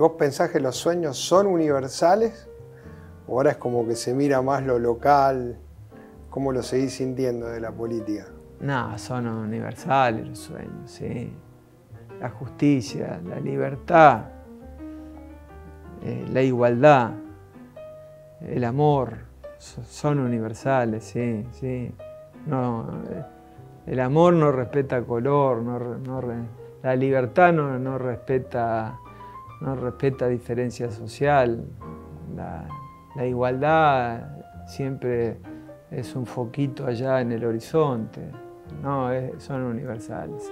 ¿Y vos pensás que los sueños son universales? ¿O ahora es como que se mira más lo local? ¿Cómo lo seguís sintiendo de la política? No, son universales los sueños, sí. La justicia, la libertad, eh, la igualdad, el amor, son universales, sí, sí. No, eh, el amor no respeta color, la libertad no, respeta, no respeta diferencia social, la, igualdad siempre es un foquito allá en el horizonte, no, son universales.